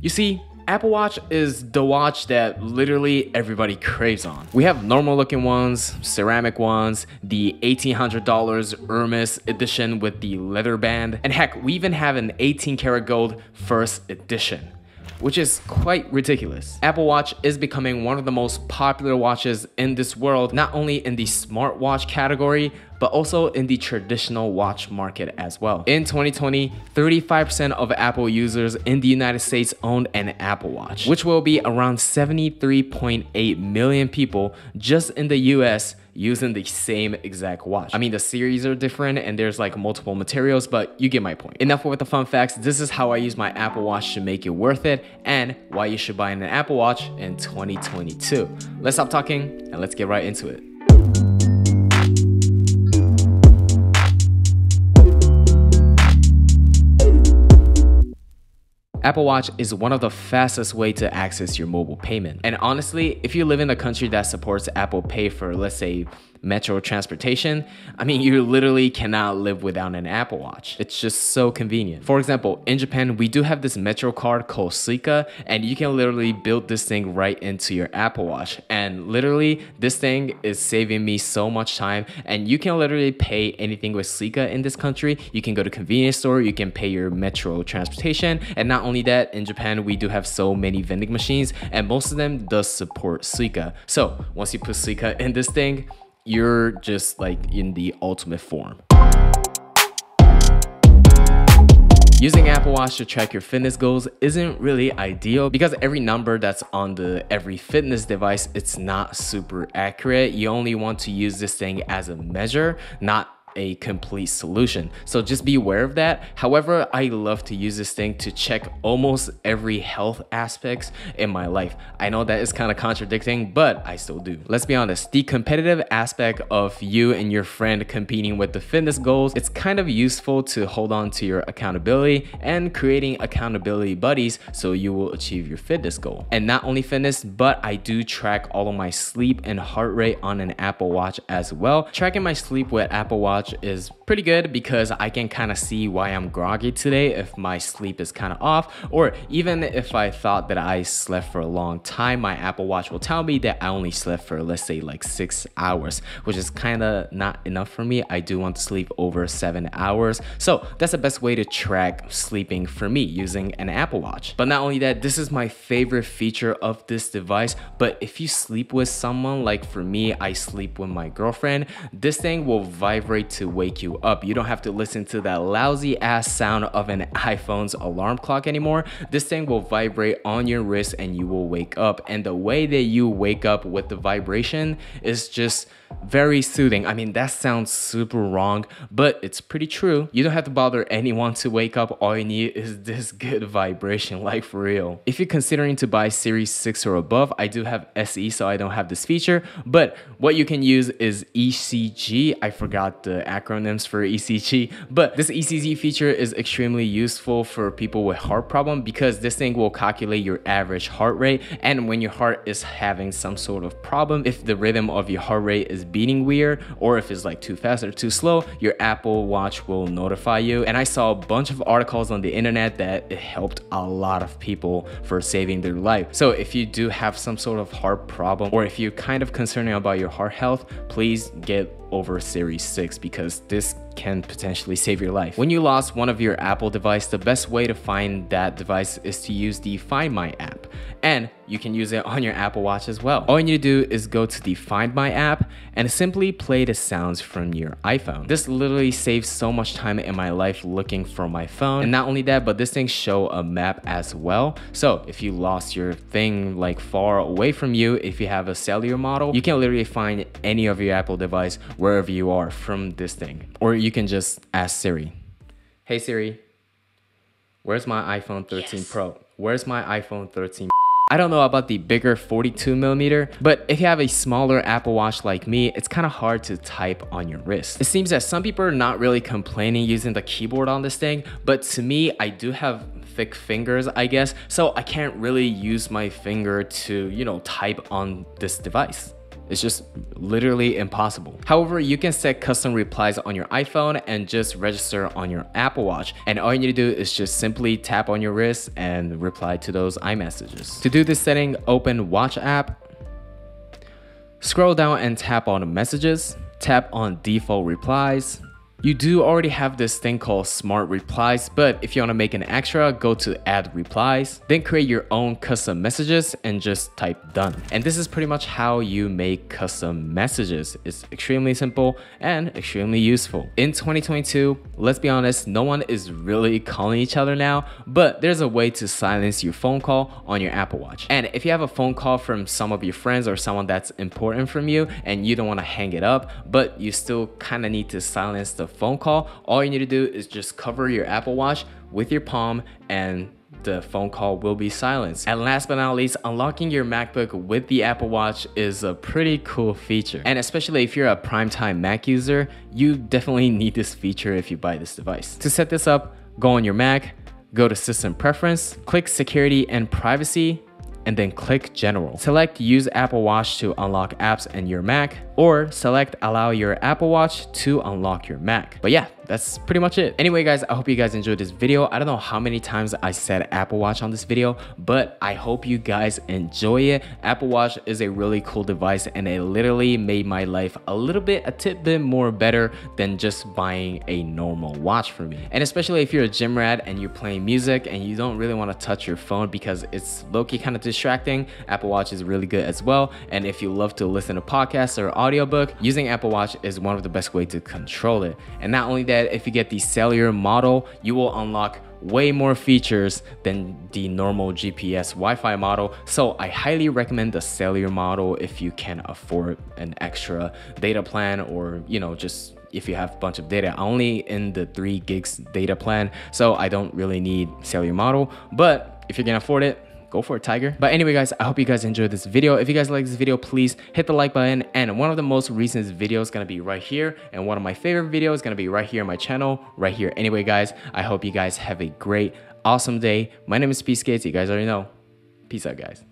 You see, Apple Watch is the watch that literally everybody craves on. We have normal looking ones, ceramic ones, the $1,800 Hermes edition with the leather band, and heck, we even have an 18 karat gold first edition which is quite ridiculous. Apple Watch is becoming one of the most popular watches in this world, not only in the smartwatch category, but also in the traditional watch market as well. In 2020, 35% of Apple users in the United States owned an Apple Watch, which will be around 73.8 million people just in the US using the same exact watch. I mean, the series are different and there's like multiple materials, but you get my point. Enough with the fun facts. This is how I use my Apple Watch to make it worth it and why you should buy an Apple Watch in 2022. Let's stop talking and let's get right into it. Apple Watch is one of the fastest way to access your mobile payment. And honestly, if you live in a country that supports Apple Pay for let's say metro transportation, I mean, you literally cannot live without an Apple Watch. It's just so convenient. For example, in Japan, we do have this metro card called Suica, and you can literally build this thing right into your Apple Watch. And literally, this thing is saving me so much time. And you can literally pay anything with Suica in this country. You can go to convenience store, you can pay your metro transportation. And not only that, in Japan, we do have so many vending machines, and most of them does support Suica. So once you put Suica in this thing, you're just like in the ultimate form. Using Apple Watch to track your fitness goals isn't really ideal because every number that's on the every fitness device, it's not super accurate. You only want to use this thing as a measure, not a complete solution. So just be aware of that. However, I love to use this thing to check almost every health aspects in my life. I know that is kind of contradicting, but I still do. Let's be honest, the competitive aspect of you and your friend competing with the fitness goals, it's kind of useful to hold on to your accountability and creating accountability buddies so you will achieve your fitness goal. And not only fitness, but I do track all of my sleep and heart rate on an Apple Watch as well. Tracking my sleep with Apple Watch watch is pretty good because I can kind of see why I'm groggy today if my sleep is kind of off or even if I thought that I slept for a long time my Apple Watch will tell me that I only slept for let's say like six hours which is kind of not enough for me. I do want to sleep over seven hours. So that's the best way to track sleeping for me using an Apple Watch. But not only that this is my favorite feature of this device but if you sleep with someone like for me I sleep with my girlfriend this thing will vibrate to wake you up. You don't have to listen to that lousy ass sound of an iPhone's alarm clock anymore. This thing will vibrate on your wrist and you will wake up. And the way that you wake up with the vibration is just very soothing. I mean, that sounds super wrong, but it's pretty true. You don't have to bother anyone to wake up. All you need is this good vibration, like for real. If you're considering to buy Series 6 or above, I do have SE, so I don't have this feature, but what you can use is ECG. I forgot the acronyms for ECG, but this ECG feature is extremely useful for people with heart problem because this thing will calculate your average heart rate. And when your heart is having some sort of problem, if the rhythm of your heart rate is is beating weird or if it's like too fast or too slow, your Apple Watch will notify you. And I saw a bunch of articles on the internet that it helped a lot of people for saving their life. So if you do have some sort of heart problem or if you're kind of concerning about your heart health, please get over Series 6 because this can potentially save your life. When you lost one of your Apple device, the best way to find that device is to use the Find My app. And you can use it on your Apple Watch as well. All you need to do is go to the Find My app and simply play the sounds from your iPhone. This literally saves so much time in my life looking for my phone. And not only that, but this thing show a map as well. So if you lost your thing like far away from you, if you have a cellular model, you can literally find any of your Apple device wherever you are from this thing. Or you can just ask Siri, hey Siri, where's my iPhone 13 yes. Pro? Where's my iPhone 13 I don't know about the bigger 42 millimeter, but if you have a smaller Apple Watch like me, it's kind of hard to type on your wrist. It seems that some people are not really complaining using the keyboard on this thing, but to me, I do have thick fingers, I guess, so I can't really use my finger to, you know, type on this device. It's just literally impossible. However, you can set custom replies on your iPhone and just register on your Apple Watch. And all you need to do is just simply tap on your wrist and reply to those iMessages. To do this setting, open Watch app, scroll down and tap on messages, tap on default replies, you do already have this thing called smart replies, but if you want to make an extra, go to add replies, then create your own custom messages and just type done. And this is pretty much how you make custom messages. It's extremely simple and extremely useful. In 2022, let's be honest, no one is really calling each other now, but there's a way to silence your phone call on your Apple Watch. And if you have a phone call from some of your friends or someone that's important from you and you don't want to hang it up, but you still kind of need to silence the phone call, all you need to do is just cover your Apple Watch with your palm and the phone call will be silenced. And last but not least, unlocking your MacBook with the Apple Watch is a pretty cool feature. And especially if you're a primetime Mac user, you definitely need this feature if you buy this device. To set this up, go on your Mac, go to System Preference, click Security and Privacy, and then click General. Select Use Apple Watch to unlock apps in your Mac, or select Allow your Apple Watch to unlock your Mac. But yeah, that's pretty much it. Anyway, guys, I hope you guys enjoyed this video. I don't know how many times I said Apple Watch on this video, but I hope you guys enjoy it. Apple Watch is a really cool device and it literally made my life a little bit, a tidbit more better than just buying a normal watch for me. And especially if you're a gym rat and you're playing music and you don't really want to touch your phone because it's low-key kind of distracting, Apple Watch is really good as well. And if you love to listen to podcasts or audiobook, using Apple Watch is one of the best way to control it. And not only that, if you get the cellular model, you will unlock way more features than the normal GPS Wi-Fi model. So I highly recommend the cellular model if you can afford an extra data plan or, you know, just if you have a bunch of data. only in the three gigs data plan, so I don't really need cellular model. But if you can afford it, go for it, Tiger. But anyway, guys, I hope you guys enjoyed this video. If you guys like this video, please hit the like button. And one of the most recent videos is gonna be right here. And one of my favorite videos is gonna be right here on my channel, right here. Anyway, guys, I hope you guys have a great, awesome day. My name is Peace Gates. You guys already know. Peace out, guys.